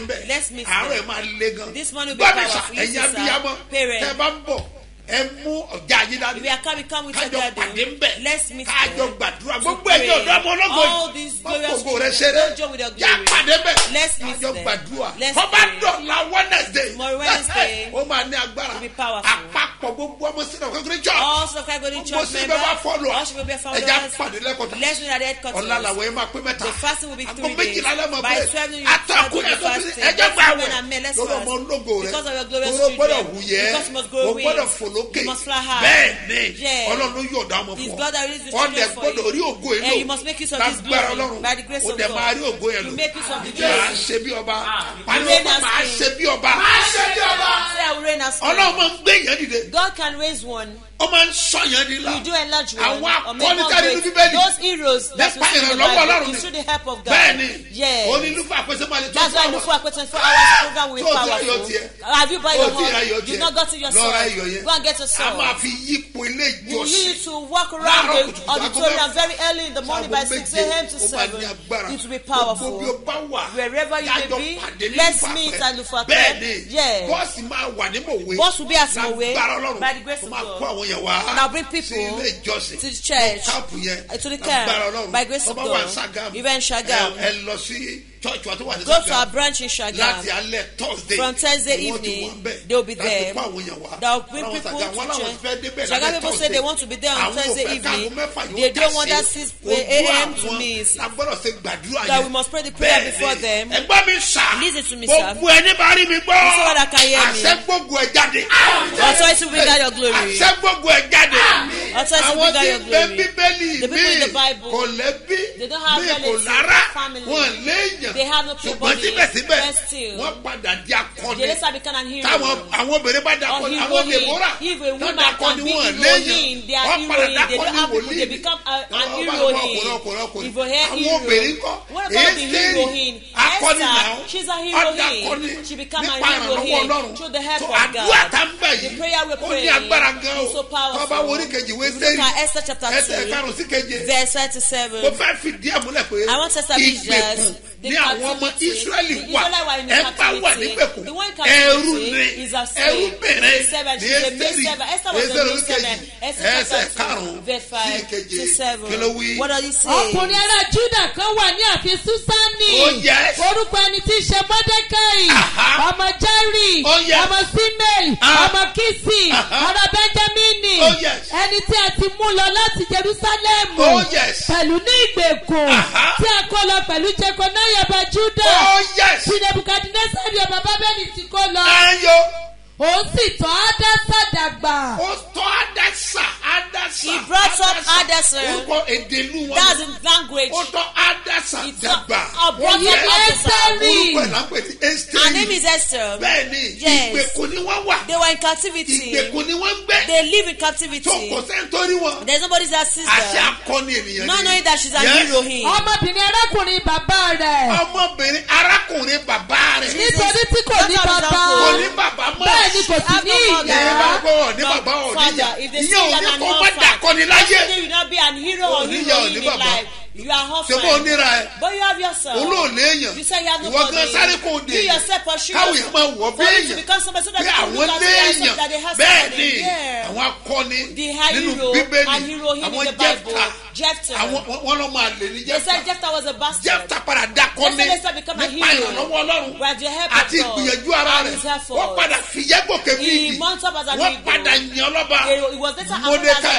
[SPEAKER 1] tẹ́ bá ń bọ̀ ẹ mú ọjà yín dání.
[SPEAKER 2] we are coming come with ọjà
[SPEAKER 1] dé.
[SPEAKER 2] kájọ
[SPEAKER 1] pàdé nbẹ.
[SPEAKER 2] let's meet
[SPEAKER 1] there.
[SPEAKER 2] kájọ
[SPEAKER 1] gbàdúrà gbogbo ẹjọ ọdọ ọmọ ọlọgọ yìí.
[SPEAKER 2] all these glorious people no with
[SPEAKER 1] their
[SPEAKER 2] glory.
[SPEAKER 1] pàdé nbẹ.
[SPEAKER 2] let's meet
[SPEAKER 1] there.
[SPEAKER 2] kájọ
[SPEAKER 1] gbàdúrà.
[SPEAKER 2] let's pray.
[SPEAKER 1] ọba dọ̀la wednesday.
[SPEAKER 2] tomorrow wednesday.
[SPEAKER 1] máa ní agbára.
[SPEAKER 2] will be powerful.
[SPEAKER 1] àpapọ̀ gbogbo ọmọ sínú ọkọ̀ ìgbẹ́
[SPEAKER 2] all sọ fẹ́
[SPEAKER 1] gbẹ́ni
[SPEAKER 2] church member.
[SPEAKER 1] gbogbo síbẹ̀ bá fọ́ọ̀lù wa.
[SPEAKER 2] all sọ fẹ́
[SPEAKER 1] bẹ́ẹ̀
[SPEAKER 2] fọ́ọ̀lù
[SPEAKER 1] pàdé lẹ́kọ̀ọ́ta.
[SPEAKER 2] let's meet at the headquarters.
[SPEAKER 1] ọ̀la làwọn yẹn máa pé mẹ́ta.
[SPEAKER 2] the fasting will be three days. by
[SPEAKER 1] twelve
[SPEAKER 2] noon you
[SPEAKER 1] start
[SPEAKER 2] to
[SPEAKER 1] be
[SPEAKER 2] fasting.
[SPEAKER 1] ẹjọ́ gbà wẹ̀. lọ́dọ̀ ọmọ ológo rẹ̀.
[SPEAKER 2] because of your glorious children. because must grow
[SPEAKER 1] with lókè. Bẹ́ẹ̀ ni ọlọ́run ló yọ̀dá ọmọ fún ọ. ọ̀dẹ̀ gbọ́dọ̀ rí ògo yẹn
[SPEAKER 2] lò
[SPEAKER 1] lágbára ọlọ́run. ó dẹ̀ máa rí ògo yẹn lò máa ṣe bí ọba.
[SPEAKER 2] Pariwo
[SPEAKER 1] máa ṣe bí ọba. Ọlọ́run máa ń gbé yẹn dìde.
[SPEAKER 2] God can raise one
[SPEAKER 1] ó máa ń sọ yẹn ní la. Àwọn akọ́nitá nínú bíbélì. nípa ìrànlọ́wọ́ ọlọ́run ni. bẹ́ẹ̀ ni onílùfẹ́ àpẹẹsẹ máa lè tó fún àwọn tó tó ayọ̀ tiẹ̀. Tó tí ayọ̀ tiẹ̀. lọ́ra ayọ̀ yẹn. A máa fi yípo ilé ìjọsìn. láàárọ̀ kùtùkùtù aago méje ó máa ní agbára. Gbogbo bí o bá wà
[SPEAKER 2] yájọ
[SPEAKER 1] pàdé ní
[SPEAKER 2] ìfàpẹ́
[SPEAKER 1] bẹ́ẹ̀ ni bọ́ọ̀sì máa wà ní mòwe lágbára ọlọ́run. ó máa kó àwọn yẹn yẹn
[SPEAKER 2] wá. now bring people to the church. to the camp by grace of God. even
[SPEAKER 1] Shagam. church wa
[SPEAKER 2] go to our branch in
[SPEAKER 1] sagam. thursday.
[SPEAKER 2] from thursday evening
[SPEAKER 1] they
[SPEAKER 2] will be there.
[SPEAKER 1] láti
[SPEAKER 2] will bring people to church. Shagam people say they want to be there on thursday evening. they don't want that
[SPEAKER 1] six
[SPEAKER 2] a.m. to miss.
[SPEAKER 1] la gbọ́dọ̀
[SPEAKER 2] that we must pray the prayer before them.
[SPEAKER 1] ẹgbẹ́ mi sà.
[SPEAKER 2] to me sir.
[SPEAKER 1] gbogbo ẹni bá rí mi gbọ́.
[SPEAKER 2] i can hear me.
[SPEAKER 1] àṣẹ gbogbo ẹ jáde.
[SPEAKER 2] ọ̀sọ́ bring out your glory.
[SPEAKER 1] àṣẹ gbogbo gbógun ẹ̀ jáde. àwọn tí ń bẹ bíbélì
[SPEAKER 2] míì
[SPEAKER 1] kò lẹ́bí míì kò lára wọn léèyàn ṣùgbọ́n síbẹ̀síbẹ̀ wọ́n padà di akọni. Táwọn àwọn obìnrin bá
[SPEAKER 2] dakọni
[SPEAKER 1] àwọn
[SPEAKER 2] lèmọ́ra
[SPEAKER 1] wọ́n
[SPEAKER 2] dakọni
[SPEAKER 1] wọn léèyàn wọ́n padà
[SPEAKER 2] dakọni
[SPEAKER 1] wòlíì
[SPEAKER 2] ni
[SPEAKER 1] wọ́n bá wọn
[SPEAKER 2] kọ̀rọ̀ kọ̀rọ̀ kọ̀rọ̀
[SPEAKER 1] àwọn obìnrin kọ́
[SPEAKER 2] èyí sẹ́yìn
[SPEAKER 1] akọni náà ọ̀dàkọni nípa ìrànlọ́wọ́ ọlọ́run.
[SPEAKER 2] Tó
[SPEAKER 1] àdúrà tá ń bẹ̀ yìí ó ní agbára gan o
[SPEAKER 2] so powerful.
[SPEAKER 1] tọ́ba wo ní kejì wé sẹ́yìn.
[SPEAKER 2] look Esther chapter
[SPEAKER 1] two.
[SPEAKER 2] ẹsẹ̀
[SPEAKER 1] karùn-ún sí keje.
[SPEAKER 2] verse
[SPEAKER 1] thirty-seven.
[SPEAKER 2] mo
[SPEAKER 1] fẹ́ fìdí ẹ̀ múlẹ̀ pé.
[SPEAKER 2] I want to establish this.
[SPEAKER 1] ìgbèkùn ní àwọn ọmọ
[SPEAKER 2] israẹli
[SPEAKER 1] wà. Ẹ̀pà wà nígbèkùn. Ẹrú ni. ẹrú bẹ̀rẹ̀ ní
[SPEAKER 2] ẹsẹ̀rì
[SPEAKER 1] ẹsẹ̀rì
[SPEAKER 2] oríkejì
[SPEAKER 1] ẹsẹ̀ karùn-ún. sí
[SPEAKER 2] ìkeje kílówì.
[SPEAKER 6] ọkùnrin ará juda kan wà ní àfin susani
[SPEAKER 1] oh,
[SPEAKER 6] orúkọ ẹni tí í ṣe
[SPEAKER 1] mọ́dẹ́kẹ́yì
[SPEAKER 6] ọmọ jerry
[SPEAKER 1] oh,
[SPEAKER 6] ọmọ simei
[SPEAKER 1] ah.
[SPEAKER 6] ọmọ kisi
[SPEAKER 1] ọmọ benjamini
[SPEAKER 6] ẹni tí a ti mú lọ láti jerusalem
[SPEAKER 1] oh,
[SPEAKER 6] pẹ̀lú ní ìgbèkùn. Tí a kó lọ pẹ̀lú jekonai about Judah.
[SPEAKER 1] Oh yes.
[SPEAKER 6] Tí Nebuchadnezzar rí ọba Bábẹ́lì ti kó lọ.
[SPEAKER 1] Ayo.
[SPEAKER 6] Òun sì tọ́ Adasa dàgbà.
[SPEAKER 1] Ó tọ́ Adasa, Adasa.
[SPEAKER 2] He brought up Adasa.
[SPEAKER 1] Orúkọ èdè ìlú wọn.
[SPEAKER 2] That's in language.
[SPEAKER 1] Ó tọ́ adasa
[SPEAKER 2] It's
[SPEAKER 1] dàgbà
[SPEAKER 2] a brother
[SPEAKER 6] Èyí. Ẹ́sítérì.
[SPEAKER 1] orúkọ ẹ̀ pè ní
[SPEAKER 2] Her name is Esther.
[SPEAKER 1] bẹ́ẹ̀ ni
[SPEAKER 2] Yes.
[SPEAKER 1] ìgbèkùn ni wọ́n wà
[SPEAKER 2] They were in captivity.
[SPEAKER 1] ìgbèkùn ni wọ́n ń gbé
[SPEAKER 2] They live in
[SPEAKER 1] tó
[SPEAKER 2] captivity.
[SPEAKER 1] kò sẹ́ńtórí wọn
[SPEAKER 2] There's nobody that sees
[SPEAKER 1] àṣẹ
[SPEAKER 2] them.
[SPEAKER 1] akọni ènìyàn
[SPEAKER 2] Not
[SPEAKER 1] ni.
[SPEAKER 2] knowing that she's a
[SPEAKER 1] Yes.
[SPEAKER 2] heroine.
[SPEAKER 6] ọmọbìnrin arákùnrin bàbá rẹ̀
[SPEAKER 1] ọmọbìnrin arákùnrin bàbá rẹ̀
[SPEAKER 6] nítorí tí kò ní bàbá
[SPEAKER 1] kò ní bàbá mọ́
[SPEAKER 6] bẹ́ẹ̀ ni kò
[SPEAKER 2] Have
[SPEAKER 6] ní
[SPEAKER 1] bá
[SPEAKER 6] ìyá
[SPEAKER 1] gbọ́ ọ̀ ní bàbá.
[SPEAKER 2] If they
[SPEAKER 1] ìyẹn
[SPEAKER 2] say
[SPEAKER 1] ò ní
[SPEAKER 2] an
[SPEAKER 1] kó má dàkọni láyé
[SPEAKER 2] not an
[SPEAKER 1] níyà ò ní bàbá.
[SPEAKER 2] You are
[SPEAKER 1] ṣe bó
[SPEAKER 2] orphan.
[SPEAKER 1] nira ẹ?
[SPEAKER 2] But you have yourself.
[SPEAKER 1] olóòlé èèyàn.
[SPEAKER 2] You say you have
[SPEAKER 1] ìwọ
[SPEAKER 2] nobody.
[SPEAKER 1] gan sáré kò dé
[SPEAKER 2] You yourself pursue
[SPEAKER 1] káwọn
[SPEAKER 2] yourself.
[SPEAKER 1] èèyàn máa wọ̀ bí
[SPEAKER 2] For you to
[SPEAKER 1] èèyàn
[SPEAKER 2] become somebody so that people
[SPEAKER 1] àwọn
[SPEAKER 2] look at you
[SPEAKER 1] èèyàn
[SPEAKER 2] something that they have
[SPEAKER 1] bẹ́ẹ̀ ni àwọn akọni nínú bíbélì àwọn jẹ́fta àwọn wọn lọ́ máa lè ní
[SPEAKER 2] They said
[SPEAKER 1] jẹ́fta
[SPEAKER 2] was a bastard.
[SPEAKER 1] jẹ́fta padà
[SPEAKER 2] a
[SPEAKER 1] nípa ìrànlọ́wọ́ ọlọ́run àti ìgbìyànjú ara rẹ̀. wọ́n padà fìyẹ́ gòkè bíi wọ́n padà yan lọ́ba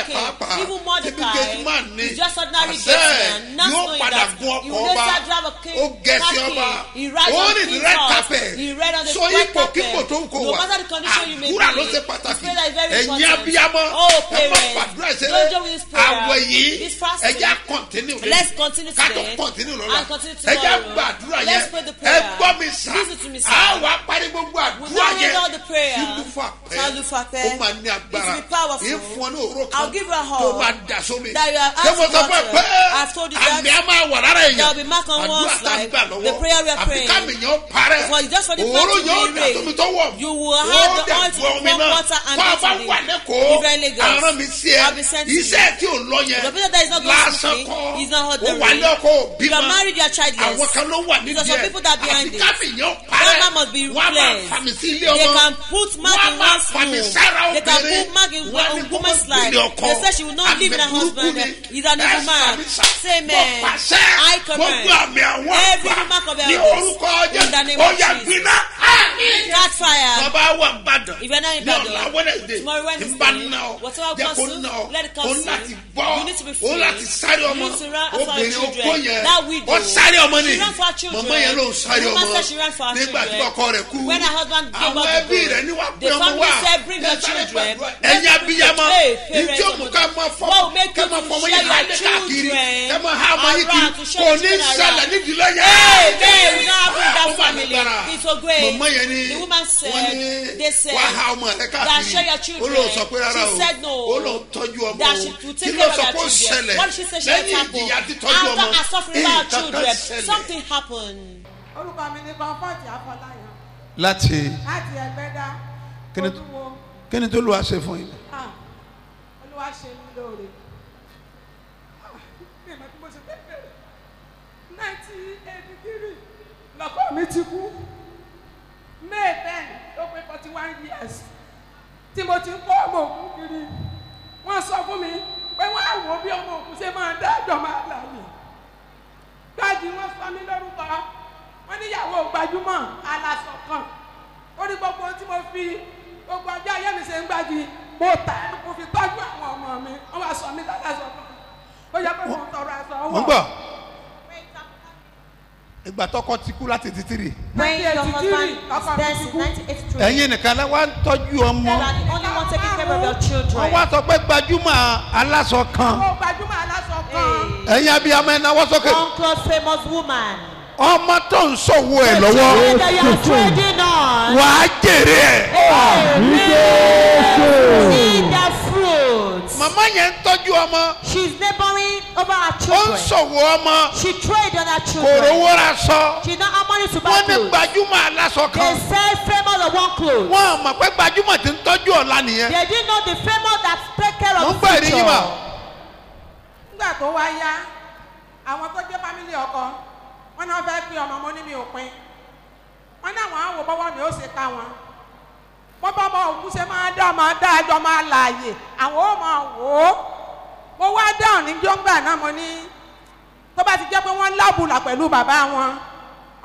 [SPEAKER 2] king.
[SPEAKER 1] pàápàá.
[SPEAKER 2] Mordecai.
[SPEAKER 1] Gateman ni. Àṣẹ yóò padà gun ọkọ̀ ọba. ó gẹ̀ẹ́sì ọba. ó rìn
[SPEAKER 2] king's
[SPEAKER 1] red carpet.
[SPEAKER 2] He ride on the
[SPEAKER 1] so ipò kíkò tó ń kó
[SPEAKER 2] No
[SPEAKER 1] wa.
[SPEAKER 2] matter the condition you may be
[SPEAKER 1] àdúrà ló ṣe pàtàkì. ẹ̀yin
[SPEAKER 2] important.
[SPEAKER 1] abiyamọ
[SPEAKER 2] Oh,
[SPEAKER 1] ẹ má
[SPEAKER 2] this prayer.
[SPEAKER 1] àwẹ̀ yìí
[SPEAKER 2] Let's continue
[SPEAKER 1] ká tó
[SPEAKER 2] today.
[SPEAKER 1] kọ́ntínú lọ́la.
[SPEAKER 2] And continue
[SPEAKER 1] ẹja
[SPEAKER 2] tomorrow.
[SPEAKER 1] gbàdúrà yẹn.
[SPEAKER 2] Let's pray the
[SPEAKER 1] ẹ
[SPEAKER 2] prayer.
[SPEAKER 1] gbọ́ mi sá. Àwa parí gbogbo àdúrà yẹn. ìlúfà pẹ́? Ó máa ní agbára. Ìfún ọ ní òróró
[SPEAKER 2] I'll
[SPEAKER 1] kan tó máa dà sómi.
[SPEAKER 2] That you are
[SPEAKER 1] ṣé mo sọ fún ẹ pé Àmì á máa wà lára èèyàn.
[SPEAKER 2] There will be mark on
[SPEAKER 1] àdúrà tá a gbà lọ́wọ́.
[SPEAKER 2] The prayer we are
[SPEAKER 1] àfi
[SPEAKER 2] praying.
[SPEAKER 1] kámi yẹn ó parẹ́
[SPEAKER 2] to
[SPEAKER 1] yóò dà tómi tó wọ̀.
[SPEAKER 2] you will
[SPEAKER 1] ó
[SPEAKER 2] have the
[SPEAKER 1] dẹ̀ bu omi náà.
[SPEAKER 2] water and
[SPEAKER 1] tó a bá wà lẹ́kọ̀ọ́ àrùn mi sí ẹ. Iṣẹ́ tí ò lọ yẹn lásán kọ́. ó wà
[SPEAKER 2] are childless.
[SPEAKER 1] àwọn kan ló wà nídìí
[SPEAKER 2] Because some people that are behind
[SPEAKER 1] àfi
[SPEAKER 2] it.
[SPEAKER 1] kámi yẹn ó
[SPEAKER 2] That
[SPEAKER 1] parẹ́. wọ́n á máa fàmì sí ilé ọmọ. Wọ́n á máa fàmì sára obìnrin. wọ́n á ní kó má gbélé ọkọ. Àmì burúkú ni. Ẹ sàmì sà.
[SPEAKER 2] Say amen.
[SPEAKER 1] Mo pàṣẹ
[SPEAKER 2] I command.
[SPEAKER 1] gbogbo àmì àwọn
[SPEAKER 2] Every
[SPEAKER 1] àgbà
[SPEAKER 2] mark of
[SPEAKER 1] ní
[SPEAKER 2] elders.
[SPEAKER 1] orúkọ
[SPEAKER 2] In the
[SPEAKER 1] ọjọ́
[SPEAKER 2] name of Jesus.
[SPEAKER 1] gbiná.
[SPEAKER 2] That fire.
[SPEAKER 1] Bàbá
[SPEAKER 2] If you're not in
[SPEAKER 1] ní ọ̀la Wednesday
[SPEAKER 2] tomorrow Wednesday,
[SPEAKER 1] ń bá ná ọ
[SPEAKER 2] whatever comes
[SPEAKER 1] ná ọ
[SPEAKER 2] let it come
[SPEAKER 1] láti gbọ́
[SPEAKER 2] You need to be free.
[SPEAKER 1] láti sáré
[SPEAKER 2] You
[SPEAKER 1] ọmọ
[SPEAKER 2] need to run after our
[SPEAKER 1] obìnrin
[SPEAKER 2] children.
[SPEAKER 1] opó yẹn
[SPEAKER 2] That widow,
[SPEAKER 1] sáré ọmọ ni
[SPEAKER 2] she ran for her children.
[SPEAKER 1] mọ̀mọ́ yẹn ló ń sáré
[SPEAKER 2] The
[SPEAKER 1] ọmọ
[SPEAKER 2] said she ran for her
[SPEAKER 1] nígbà tí
[SPEAKER 2] children.
[SPEAKER 1] ọkọ rẹ̀ kú
[SPEAKER 2] When her husband gave
[SPEAKER 1] àwọn
[SPEAKER 2] the
[SPEAKER 1] ẹbí rẹ̀ ní wá
[SPEAKER 2] the
[SPEAKER 1] pé ọmọ
[SPEAKER 2] family
[SPEAKER 1] wá
[SPEAKER 2] said, "Bring your children."
[SPEAKER 1] ẹ̀yin abiyamọ ní mú
[SPEAKER 2] the-
[SPEAKER 1] ká máa fọ́
[SPEAKER 2] What will make you to share your children
[SPEAKER 1] ká máa kiri
[SPEAKER 2] to share
[SPEAKER 1] kò
[SPEAKER 2] your
[SPEAKER 1] ní
[SPEAKER 2] children
[SPEAKER 1] ṣẹlẹ̀ nídìílé yẹn.
[SPEAKER 2] Will not happen in that family. It's so great.
[SPEAKER 1] mọ̀mọ́ yẹn ni
[SPEAKER 2] The woman said,
[SPEAKER 1] wọ́n ní
[SPEAKER 2] they said,
[SPEAKER 1] wàá há ọmọ rẹ̀
[SPEAKER 2] that share your
[SPEAKER 1] káàkiri
[SPEAKER 2] children.
[SPEAKER 1] ó lóun sọ pé rárá
[SPEAKER 2] She
[SPEAKER 1] o
[SPEAKER 2] said no.
[SPEAKER 1] ó lóun tọ́jú ọmọ o kí
[SPEAKER 2] take
[SPEAKER 1] ló
[SPEAKER 2] care of
[SPEAKER 1] sọ pé ó
[SPEAKER 2] children.
[SPEAKER 1] ṣẹlẹ̀
[SPEAKER 2] What did she say she
[SPEAKER 1] lẹ́yìn
[SPEAKER 2] happened?
[SPEAKER 1] ìjìyà ti tọ́jú ọmọ
[SPEAKER 2] After her suffering about her
[SPEAKER 1] nǹkan kan
[SPEAKER 2] children,
[SPEAKER 1] ṣẹlẹ̀.
[SPEAKER 2] something happened.
[SPEAKER 7] orúkọ mi ní kọ́ńfọ́ọ̀tì afọláyàn
[SPEAKER 8] láti
[SPEAKER 7] láti ẹgbẹ́dá
[SPEAKER 8] ni-
[SPEAKER 7] ojúwo
[SPEAKER 8] kí ni tó wá ṣe fún yín.
[SPEAKER 7] Ah, olúwa ṣe mí lóore Ah, mi ò mọ̀ bí mo ṣe fẹ́ bẹ̀rẹ̀ nineteen eighty three lọ́kọ́ mi ti kú. May ten ló pé forty one years. Tí mo ti kọ́ ọmọ òkú kiri wọ́n sọ fún mi pé wọ́n á wò bí ọmọ òkú ṣe máa dá ẹjọ́ máa là mí gbájú wọn sọ mí lórúkọ. Wọn níyàwó gbajúmọ̀ aláṣọ kan. Ó gbogbo tí mo fi gbogbo ọjọ́ ayé mi ṣe ń gbájú mo tà mo fi tọ́jú àwọn ọmọ mi. Wọ́n wá sọ mí láláṣọ kan. Ó yẹ pé mo tọrọ aṣọ wọ̀
[SPEAKER 8] ìgbà tọkọ ti kú láti títírì
[SPEAKER 2] When your
[SPEAKER 7] 1983,
[SPEAKER 2] husband
[SPEAKER 7] ti
[SPEAKER 2] in
[SPEAKER 7] kú.
[SPEAKER 2] 1983,
[SPEAKER 8] ẹ̀yin nìkan lẹ́ wá ń tọ́jú ọmọ.
[SPEAKER 2] You are the only one taking care of your
[SPEAKER 8] wọ́n
[SPEAKER 2] children.
[SPEAKER 8] wá sọ pé gbajúmọ̀ aláṣọ kan.
[SPEAKER 7] Àwọn gbajúmọ̀ aláṣọ kan.
[SPEAKER 8] Ẹ̀yin abiyamọ ẹ̀ náwó sókè.
[SPEAKER 2] One close famous woman.
[SPEAKER 8] ọmọ tó ń ṣòwò ẹ̀ lọ́wọ́. wà á jèrè ẹ̀.
[SPEAKER 2] See the fruits.
[SPEAKER 8] Màmá yẹn ń tọ́jú ọmọ
[SPEAKER 2] She's laboring over her
[SPEAKER 8] ó ń
[SPEAKER 2] children.
[SPEAKER 8] ṣòwò ọmọ
[SPEAKER 2] She trade on her
[SPEAKER 8] kò
[SPEAKER 2] children.
[SPEAKER 8] rówó ra sọ
[SPEAKER 2] She not have money to buy
[SPEAKER 8] wọ́n ní
[SPEAKER 2] clothes.
[SPEAKER 8] gbajúmọ̀ aláṣọ
[SPEAKER 2] They
[SPEAKER 8] kan
[SPEAKER 2] sell famous of one clothes.
[SPEAKER 8] wọ́n mọ̀ pé gbajúmọ̀ ti ń tọ́jú ọ̀la nìyẹn
[SPEAKER 2] They didn't know the famous that take care
[SPEAKER 8] mo ń
[SPEAKER 2] of
[SPEAKER 8] gbọ́
[SPEAKER 2] the
[SPEAKER 8] ìrí yín mà
[SPEAKER 2] future.
[SPEAKER 7] nígbà tó wá yá àwọn tó jẹ́ fámìlì ọkọ wọn náà fẹ́ pín ọmọ mọ́ ní mi ò pín wọn ní àwọn àwò bọ́wọ́ mi ó ṣe ká wọn bọ́ bá ọmọ òkú ṣe máa dá ọmọ dá ẹjọ́ máa láàyè. Àwọn ó máa wò ó. Mo wá dáhùn ní jọ́ngbà náà mo ní tó bá ti jẹ́ pé wọ́n lábùlà pẹ̀lú bàbá wọn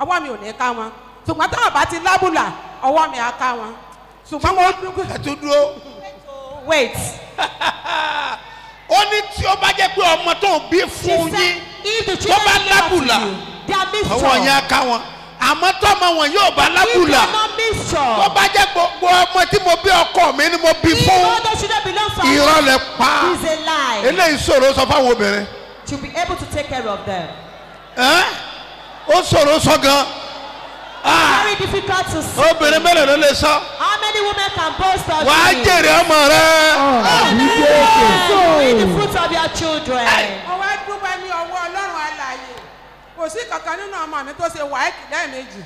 [SPEAKER 7] ọwọ́ mi ò ní ká wọn. Ṣùgbọ́n táwọn bá ti lábùlà ọwọ́ mi á ká wọn. Ṣùgbọ́n mo dúpẹ́
[SPEAKER 8] ẹ tún dúró.
[SPEAKER 2] Wait.
[SPEAKER 8] ó ní tí ó bá jẹ́ pé ọmọ tó ń bí fún yín tó bá lábùlà ọwọ́ yẹn á ká wọn àmọ́ tọ́mọ wọn yóò bá lábùlà tó bá jẹ́ gbogbo ọmọ tí mo bí ọkọ mi ni mo bí fún irọ́ lẹ pa eléyìí ṣòro sọ fáwọn obìnrin
[SPEAKER 2] To be able to take care of them.
[SPEAKER 1] ẹ́ ó ṣòro sọ gan Ah,
[SPEAKER 2] Very difficult to see.
[SPEAKER 1] obìnrin mélòó ló lè sọ
[SPEAKER 2] How many women can boast of
[SPEAKER 1] wàá
[SPEAKER 2] you?
[SPEAKER 1] jèrè ọmọ rẹ
[SPEAKER 2] Amen. Eat the fruit of your children.
[SPEAKER 7] mo wá dúpẹ́ ní ọwọ́ ọlọ́run alààyè kò sí kankan nínú ọmọ mi tó ṣe wáìkì lẹ́ẹ̀mejì.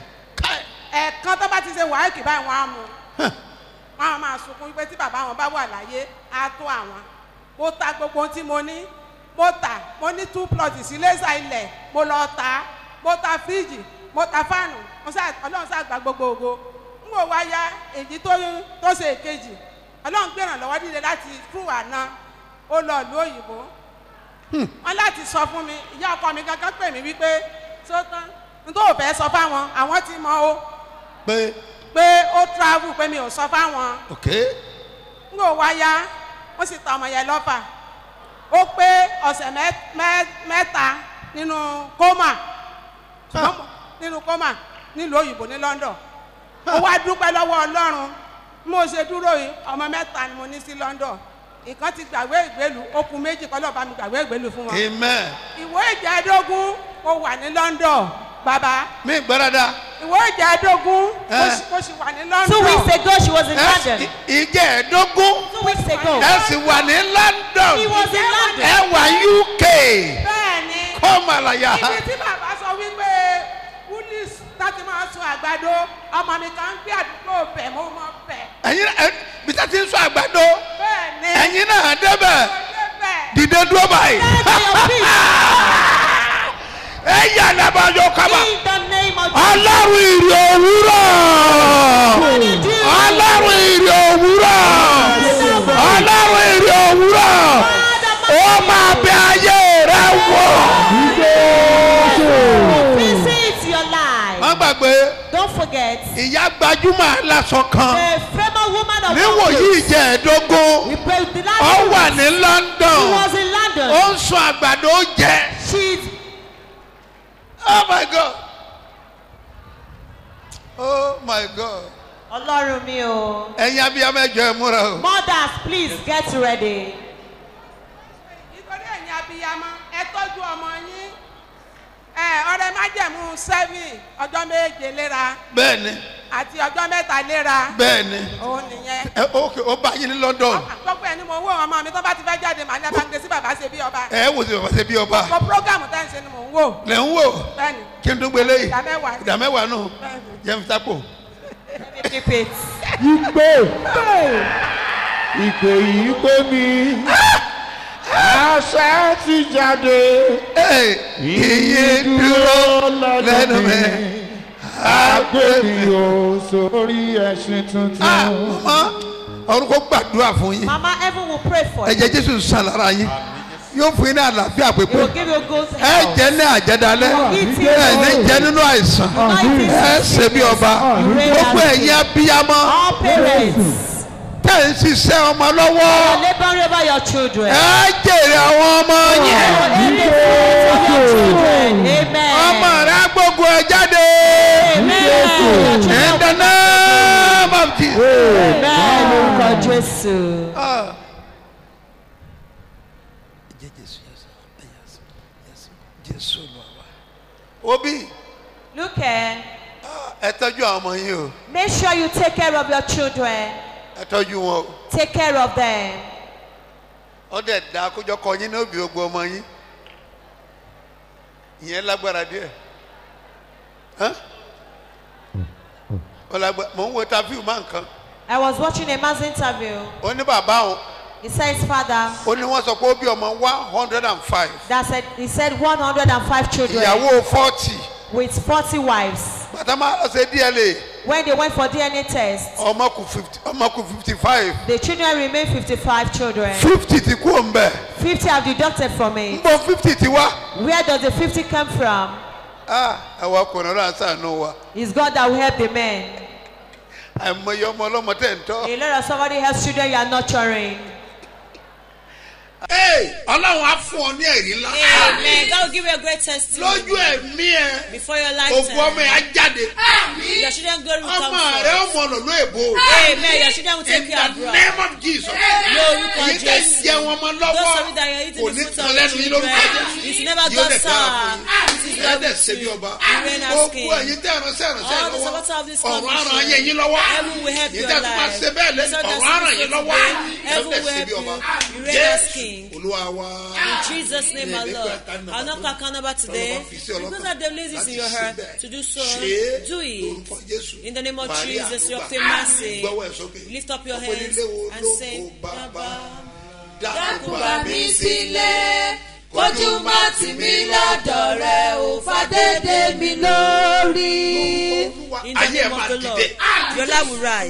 [SPEAKER 7] Ẹ̀ẹ̀kan tó bá ti ṣe wáìkì báyìí wọ́n á mu wọ́n á máa sunkún pé tí bàbá wọn bá wà láyé á tó àwọn. Mo ta gbogbo ohun tí mo ní. Mo tà mo ní two plot sí lẹ́sà ilẹ̀. Mo lọ á mo ta fíríjì mo ta fáànù. Ọlọ́run gba gbogbo ògo. N kò wá ya èyí tó ṣe èkejì. Ọlọ́run gbèràn lọ́wọ́ dídé láti fún àná ó lọ ìlú òyìnbó wọn láti sọ fún mi ìyá ọkọ mi gangan pè mí wípé sótán n tó fẹ́ sọ fáwọn àwọn ti mọ o.
[SPEAKER 1] Pé?
[SPEAKER 7] Pé ó travel pé mi ò sọ fáwọn.
[SPEAKER 1] Ok.
[SPEAKER 7] N kò wá ya wọ́n sì ta ọmọ yẹn lọ́fà. Ó pé ọ̀sẹ̀ mẹ́- mẹ́- mẹ́ta nínú mo- nínú kómà nílùú òyìnbó ní london. Mo wá dúpẹ́ lọ́wọ́ ọlọ́run. Mo ṣe dúró yìí ọmọ mẹ́ta ni mo ní sí london ìkan ti gbàgbé ìgbélu okùn méjì kọ́ lọ́ọ́ bá mi gbàgbé ìgbélu fún wọn.
[SPEAKER 1] Amen.
[SPEAKER 7] Ìwé ìjẹ́dógún ó wà ní london bàbá.
[SPEAKER 1] Mi gbọ́dọ̀dá
[SPEAKER 7] ìwé ìjẹ́dógún
[SPEAKER 1] Eh.
[SPEAKER 7] ó sì- wà ní london.
[SPEAKER 2] Two weeks ago, she was in London.
[SPEAKER 1] ìjẹ́ ẹ̀ẹ́dógún
[SPEAKER 2] Two weeks ago,
[SPEAKER 1] ẹ sì wà ní
[SPEAKER 2] he
[SPEAKER 1] london
[SPEAKER 2] was in London.
[SPEAKER 1] ẹ wà uk
[SPEAKER 7] bẹ́ẹ̀ ni
[SPEAKER 1] kọ́ màlàyà
[SPEAKER 7] ibi tí bàbá sọ wípé woolies láti máa sun àgbàdo ọmọ mi kan ń gbé àdúgbò bẹ̀ mo mọ
[SPEAKER 1] ẹ̀yin ẹ bí tá ti ń sọ àgbàdo ẹ̀yin náà débẹ̀. Dìde dúró báyìí. Ẹ yà lábàjọ kaba
[SPEAKER 2] In the name of
[SPEAKER 1] ọlọ́run ìrì òwúrọ̀. Ọlọ́run ìrì òwúrọ̀. ọlọ́run ìrì òwúrọ̀. Ó máa bẹ ayé rẹ wò. má gbàgbé.
[SPEAKER 2] Don't forget,
[SPEAKER 1] ìyá gbajúmọ̀ aláṣọ kan
[SPEAKER 2] woman of pray the last
[SPEAKER 1] ó wà ní london
[SPEAKER 2] was in London.
[SPEAKER 1] ó ń sun àgbàdo jẹ oh my god oh my god
[SPEAKER 2] Ọlọ́run mi o.
[SPEAKER 1] ẹ̀yin abiyamọ ẹjọ ẹ múra o.
[SPEAKER 2] Mothers, please get ready.
[SPEAKER 7] nítorí ẹ̀yin abiyamọ ẹ tọ́jú ọmọ yín ẹ ọrẹ májẹ̀mú seven ọjọ́ méje léra.
[SPEAKER 1] Bẹ́ẹ̀ni.
[SPEAKER 7] Àti ọjọ́ mẹ́ta léra.
[SPEAKER 1] Bẹ́ẹ̀ni.
[SPEAKER 7] Òun nìyẹn.
[SPEAKER 1] Ẹ ok ó bá yín ní london.
[SPEAKER 7] Gbogbo ẹni mo wò ọmọ mi tó bá ti fẹ́ jáde màá ní gbé sí bàbá ṣe bí ọba.
[SPEAKER 1] Ẹ wò sí bàbá ṣe bí ọba.
[SPEAKER 7] Mo programu tẹ́ ń ṣe ni mò ń wò.
[SPEAKER 1] Lẹ̀ ń wò.
[SPEAKER 7] Bẹ́ẹ̀ni.
[SPEAKER 1] Kí n tó gbélé yìí.
[SPEAKER 7] Ìdá mẹ́wàá
[SPEAKER 1] ìdá mẹ́wàá nù. Jẹ́ mi sápò.
[SPEAKER 8] Ìpè ìpè yìí pé mi àṣẹ ti jáde.
[SPEAKER 1] Iye dúró lẹ́nu mi.
[SPEAKER 8] àgbè mi ò sórí ẹṣin
[SPEAKER 1] Ah,
[SPEAKER 8] tuntun.
[SPEAKER 1] mama ọ̀run kò gbàdúrà fún yín.
[SPEAKER 2] Mama, heaven will pray for you.
[SPEAKER 1] ẹ̀jẹ̀ jésù sàn lára yín. Yóò fún yín ní àlàáfíà pípé. Ẹ jẹ́ ní àjẹdálẹ́ ẹ ní jẹ́ nínú àìsàn. Ẹ ṣe bí ọba. gbogbo ẹ̀yin abiyamọ.
[SPEAKER 2] All parents,
[SPEAKER 1] tẹ̀ ń ṣiṣẹ́ ọmọ
[SPEAKER 2] are
[SPEAKER 1] lọ́wọ́
[SPEAKER 2] laboring over your children.
[SPEAKER 1] ẹ jèrè àwọn ọmọ yẹn ọmọ rẹ gbogbo ẹ jáde in the name of Jesus.
[SPEAKER 2] Amen.
[SPEAKER 1] Ah. Wá. Obi
[SPEAKER 2] Look here.
[SPEAKER 1] ẹ tọ́jú àwọn ọmọ yín o
[SPEAKER 2] Make sure you take care of your children.
[SPEAKER 1] Ẹ tọ́jú wọn o.
[SPEAKER 2] Take care of them.
[SPEAKER 1] Ó dẹ̀ da kójọ kọ yín ní òbí gbogbo ọmọ yín. Ìyẹn lágbára díẹ̀. Lágbá- Mò ń wo tafiu máa nǹkan.
[SPEAKER 2] I was watching a man's interview.
[SPEAKER 1] Ó ní bàbá òun.
[SPEAKER 2] He said his father
[SPEAKER 1] Ó ní wọ́n sọ pé ó bí ọmọ one hundred and five.
[SPEAKER 2] that said he said 105 children
[SPEAKER 1] Ìyàwó forty.
[SPEAKER 2] with 40 wives.
[SPEAKER 1] Bàtà máa lọ ṣe DNA.
[SPEAKER 2] When they went for DNA test,
[SPEAKER 1] Ọmọ kù fifty ọmọ kù fifty five.
[SPEAKER 2] the children remained 55 children.
[SPEAKER 1] Fifty ti kú òun bẹ̀.
[SPEAKER 2] 50 have deducted from it.
[SPEAKER 1] Nbọ fifty ti wá.
[SPEAKER 2] Where does the 50 come from?
[SPEAKER 1] Ah, Àwọn ọkùnrin náà sànú wa.
[SPEAKER 2] It's God that will help the men.
[SPEAKER 1] Àìmọye ọmọ ọlọ́mọ tẹ̀ ń tọ́.
[SPEAKER 2] A lot of somebody else children you are nurturing.
[SPEAKER 9] Ọlọ́run á fún ọ ní ẹ̀rí ńlá.
[SPEAKER 10] Amen. God will give you a great testimony.
[SPEAKER 9] lójú ẹ̀mí ẹ
[SPEAKER 10] Before your
[SPEAKER 9] ògùn ọmọ ẹ á jáde.
[SPEAKER 10] Your children glory will come
[SPEAKER 9] ọmọ rẹ
[SPEAKER 10] forth.
[SPEAKER 9] ó mọ ọ̀nà ló èbó.
[SPEAKER 10] Amen. Your children will take
[SPEAKER 9] in
[SPEAKER 10] you
[SPEAKER 9] the
[SPEAKER 10] abroad.
[SPEAKER 9] name of jesus.
[SPEAKER 10] Lórúkọ
[SPEAKER 9] èyí tẹ̀ ń
[SPEAKER 10] Jésù. Those of you
[SPEAKER 9] lọ́wọ́ kò
[SPEAKER 10] the
[SPEAKER 9] ní tán
[SPEAKER 10] of the
[SPEAKER 9] lẹ́nu yín lórúkọ jésù.
[SPEAKER 10] It's never
[SPEAKER 9] Yóò
[SPEAKER 10] God's son.
[SPEAKER 2] well
[SPEAKER 1] dẹ̀ ṣe bí
[SPEAKER 2] you.
[SPEAKER 1] ọba
[SPEAKER 2] king.
[SPEAKER 1] ẹ̀yin tẹ́
[SPEAKER 2] All the
[SPEAKER 1] lọ́wọ́
[SPEAKER 2] of
[SPEAKER 1] ọ̀rọ̀ àrùn ayé yín lọ́wọ́ yìí tẹ́ tún máa
[SPEAKER 2] life.
[SPEAKER 1] ṣe bẹ́ẹ̀ lẹ́nu ọ̀rọ̀ àrùn
[SPEAKER 2] the
[SPEAKER 1] yín lọ́wọ́
[SPEAKER 2] Heaven
[SPEAKER 1] dẹ̀ ṣe bí ọba
[SPEAKER 2] You
[SPEAKER 1] olúwa wa
[SPEAKER 2] In Jesus' name,
[SPEAKER 1] ìdẹ́kọ̀
[SPEAKER 2] Lord. I'll not on about today. Because I have lazy in your heart to do so. Do it. In the name of Jesus, you obtain mercy. Lift up your hands and say, Baba.
[SPEAKER 1] bá mi sílẹ̀
[SPEAKER 6] kójú má tì mí lọ́dọ̀ rẹ̀ ò fàdédé mi lórí.
[SPEAKER 2] In the name of the Lord, your life will rise.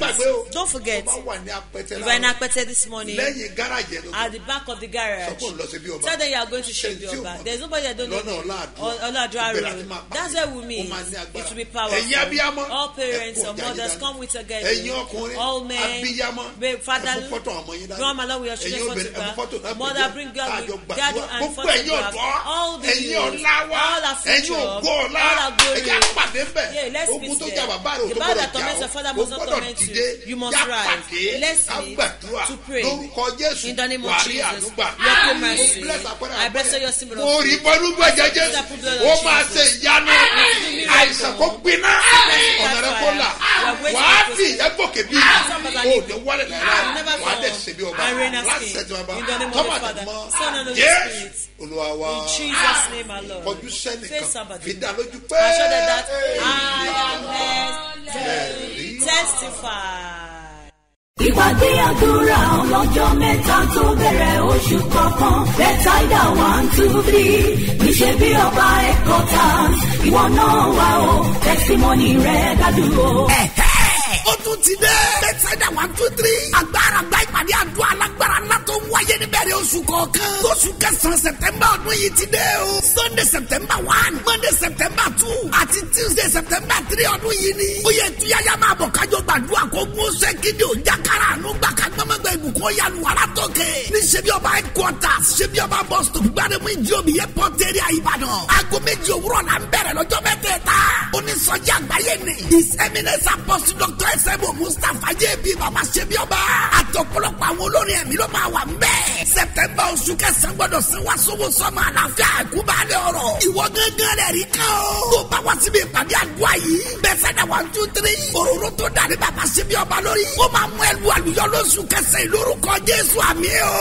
[SPEAKER 2] Don't forget, you are in Apete this morning at the back of the garage. Tell them you are going to
[SPEAKER 1] ò
[SPEAKER 2] Oba.
[SPEAKER 1] mọ̀?
[SPEAKER 2] There's nobody that don't know.
[SPEAKER 1] Láti
[SPEAKER 2] Road. That's where we meet.
[SPEAKER 1] agbára.
[SPEAKER 2] It will be powerful. All parents or mothers come with together. All men, father. Grandma along with your children photograph.
[SPEAKER 1] náà
[SPEAKER 2] Mother bring girl with daddy and photograph. All the youth, all our future, all our glory. Yeah, let's
[SPEAKER 1] tó
[SPEAKER 2] there. The
[SPEAKER 1] gbọ́dọ̀
[SPEAKER 2] that torments your father
[SPEAKER 1] O
[SPEAKER 2] must not
[SPEAKER 1] gbọ́dọ̀
[SPEAKER 2] torment you. You must rise. Let's meet to pray. In the name of Jesus,
[SPEAKER 1] àánú gbà.
[SPEAKER 2] you have
[SPEAKER 1] Mo
[SPEAKER 2] mercy.
[SPEAKER 1] bless àpẹẹrẹ
[SPEAKER 2] I bless
[SPEAKER 1] àpẹẹrẹ.
[SPEAKER 2] your symbol of faith.
[SPEAKER 1] Ó máa ṣe ìyanu. Àìsàn kó gbiná. Ọ̀nà rẹ̀ kó là. Wàá fi ìyẹn gòkè bí. O ò ní wálé lára. Wàá dẹ̀ ṣe bí ọba. Láti ṣẹ̀tì ọba.
[SPEAKER 2] In the name of
[SPEAKER 1] Tọ́mà
[SPEAKER 2] the
[SPEAKER 1] dẹ̀
[SPEAKER 2] Father,
[SPEAKER 1] mọ́.
[SPEAKER 2] Son, and of the
[SPEAKER 1] Jésù. Olúwa wa. Kọjú sẹ́nìkan. Fi dá lójú pé.
[SPEAKER 2] I am blessed. Testify.
[SPEAKER 3] ìpàdé àdúrà ọlọ́jọ́ mẹ́ta tó bẹ̀rẹ̀ oṣù kọ̀ọ̀kan bẹ́tàìdà one two three níṣẹ́ bí ọba ẹ̀kọ́ tán ìwọ náà wà ó tẹsímọ́nì rẹ̀ dájú o.
[SPEAKER 4] Ẹ̀hẹ́. ó tún ti dé. bẹ́tẹ̀dá one two three. Oṣù kọ̀ọ̀kan. oṣù kẹsàn-án sẹ̀tẹ̀mbà ọdún yìí ti dé o. sunday september one monday september two àti tuesday september three ọdún yìí ni. ó yẹ tuyaya máa bọ̀ kájọ gbàdúrà kó gún ṣe kíni ò jákàrà àánú gbà ká gbọ́mọgbà ìbùkún wàrà tókè. ní ṣebí ọba headquarters ṣebí ọba bus stop ìdí omi yẹ pọ́ńtẹ́rì àyíbàdàn. aago. Onísọjí àgbáyé ni. his eminence apostle dr sebo mustapha jb baba ṣebí ọba. àtọ̀pọ̀lọpọ̀ àwọn olórin ẹ̀mí ló máa wà ń bẹ̀. september oṣù kẹsàn-án gbọ́dọ̀ sí wa sówó sọ́mọ àlàáfíà àkúbálẹ̀ ọ̀rọ̀. ìwọ gángan rẹ̀ rí kan o. tó bá wá síbi ìpàdé àdúrà yìí. bẹ́ẹ̀ sẹ́dá one two three. òróró tó dàrí baba ṣebí ọba lórí. ó máa mú ẹlú àlùyọ lóṣù kẹsàn-án lórúkọ jésù àmì o.